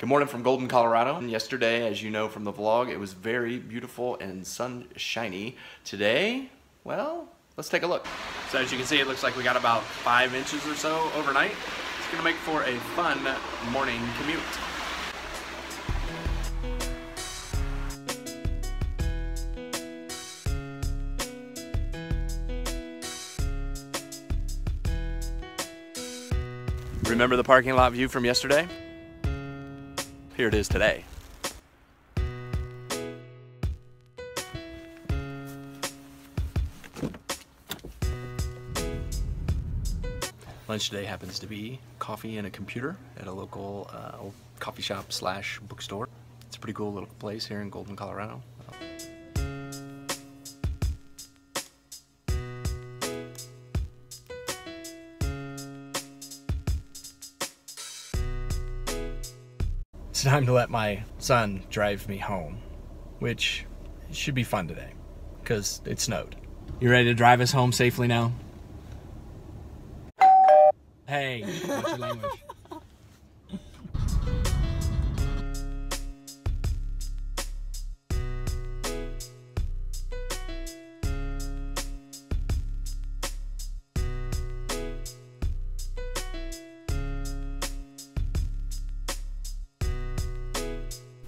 Good morning from Golden, Colorado. And Yesterday, as you know from the vlog, it was very beautiful and sunshiny. Today, well, let's take a look. So as you can see, it looks like we got about five inches or so overnight. It's gonna make for a fun morning commute. Remember the parking lot view from yesterday? Here it is today. Lunch today happens to be coffee and a computer at a local uh, coffee shop slash bookstore. It's a pretty cool little place here in Golden, Colorado. It's time to let my son drive me home, which should be fun today because it snowed. You ready to drive us home safely now? Hey, what's your language?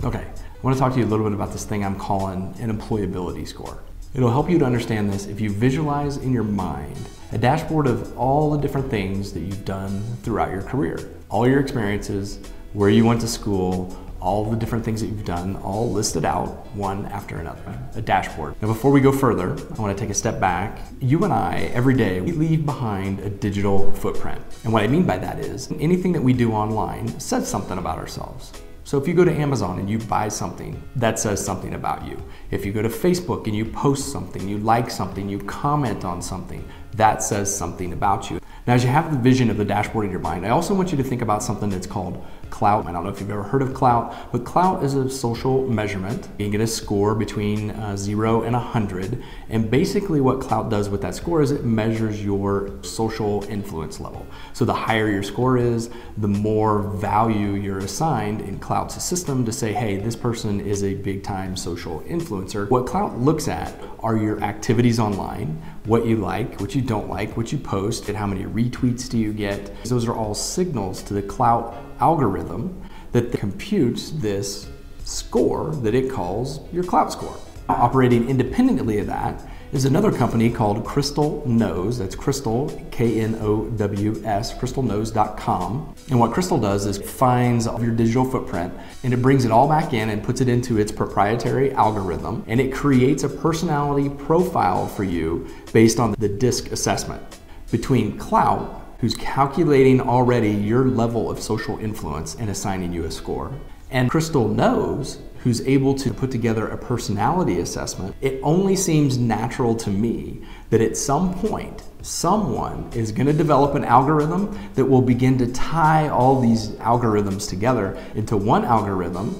Okay, I want to talk to you a little bit about this thing I'm calling an employability score. It'll help you to understand this if you visualize in your mind a dashboard of all the different things that you've done throughout your career. All your experiences, where you went to school, all the different things that you've done, all listed out one after another, a dashboard. Now, before we go further, I want to take a step back. You and I, every day, we leave behind a digital footprint. And what I mean by that is anything that we do online says something about ourselves. So if you go to Amazon and you buy something, that says something about you. If you go to Facebook and you post something, you like something, you comment on something, that says something about you. Now, as you have the vision of the dashboard in your mind, I also want you to think about something that's called Klout. I don't know if you've ever heard of Klout, but Klout is a social measurement. You get a score between uh, 0 and 100. And basically, what Klout does with that score is it measures your social influence level. So, the higher your score is, the more value you're assigned in Klout's system to say, hey, this person is a big time social influencer. What Klout looks at are your activities online, what you like, what you don't like, what you post, and how many retweets do you get. Those are all signals to the Klout algorithm that computes this score that it calls your Klout score. Operating independently of that is another company called Crystal Knows. That's Crystal, K-N-O-W-S, crystalknows.com. And what Crystal does is finds your digital footprint and it brings it all back in and puts it into its proprietary algorithm and it creates a personality profile for you based on the DISC assessment. Between Klout, who's calculating already your level of social influence and assigning you a score, and Crystal knows who's able to put together a personality assessment, it only seems natural to me that at some point, someone is going to develop an algorithm that will begin to tie all these algorithms together into one algorithm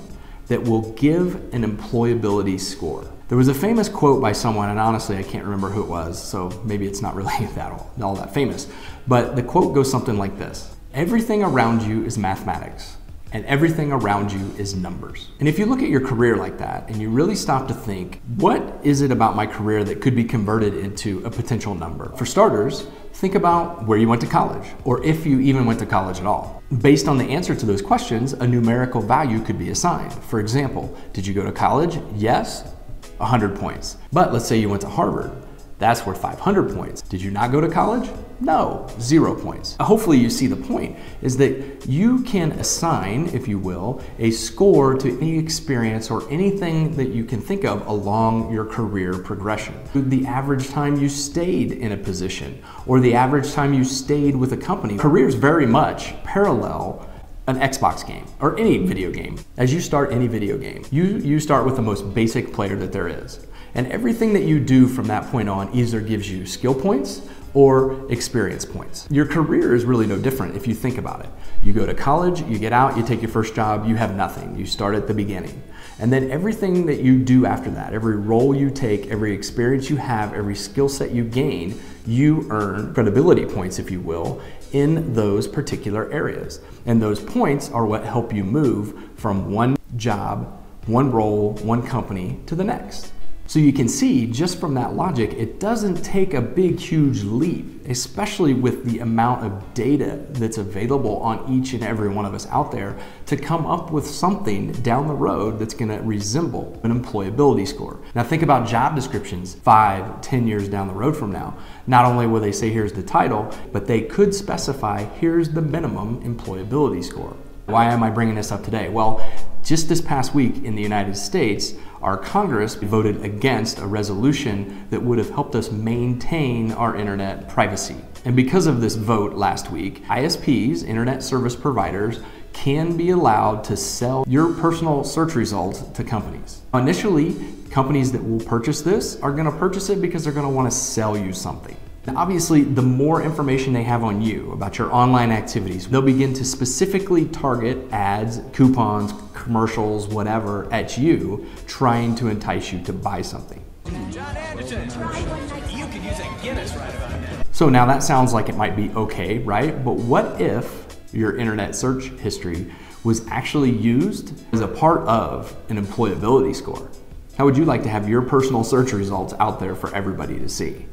that will give an employability score. There was a famous quote by someone, and honestly, I can't remember who it was, so maybe it's not really that all, all that famous. But the quote goes something like this Everything around you is mathematics and everything around you is numbers. And if you look at your career like that and you really stop to think, what is it about my career that could be converted into a potential number? For starters, think about where you went to college or if you even went to college at all. Based on the answer to those questions, a numerical value could be assigned. For example, did you go to college? Yes, 100 points. But let's say you went to Harvard. That's worth 500 points. Did you not go to college? No, zero points. Hopefully you see the point is that you can assign, if you will, a score to any experience or anything that you can think of along your career progression. The average time you stayed in a position or the average time you stayed with a company. Careers very much parallel an Xbox game or any video game. As you start any video game, you, you start with the most basic player that there is. And everything that you do from that point on either gives you skill points or experience points. Your career is really no different if you think about it. You go to college, you get out, you take your first job, you have nothing. You start at the beginning. And then everything that you do after that, every role you take, every experience you have, every skill set you gain, you earn credibility points, if you will, in those particular areas. And those points are what help you move from one job, one role, one company to the next. So you can see just from that logic, it doesn't take a big, huge leap, especially with the amount of data that's available on each and every one of us out there to come up with something down the road that's gonna resemble an employability score. Now think about job descriptions five, ten years down the road from now. Not only will they say here's the title, but they could specify here's the minimum employability score. Why am I bringing this up today? Well, just this past week in the United States, our Congress voted against a resolution that would have helped us maintain our internet privacy. And because of this vote last week, ISPs, internet service providers, can be allowed to sell your personal search results to companies. Initially, companies that will purchase this are going to purchase it because they're going to want to sell you something. Now obviously, the more information they have on you about your online activities, they'll begin to specifically target ads, coupons, commercials, whatever, at you, trying to entice you to buy something. John Anderson, you could use a Guinness right about now. So now that sounds like it might be okay, right? But what if your internet search history was actually used as a part of an employability score? How would you like to have your personal search results out there for everybody to see?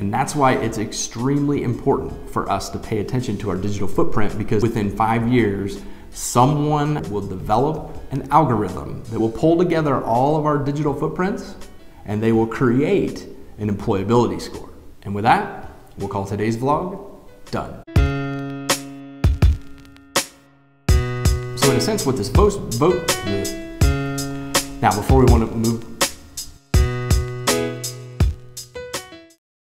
And that's why it's extremely important for us to pay attention to our digital footprint because within five years, someone will develop an algorithm that will pull together all of our digital footprints and they will create an employability score. And with that, we'll call today's vlog done. So in a sense, what this vote, vote now before we want to move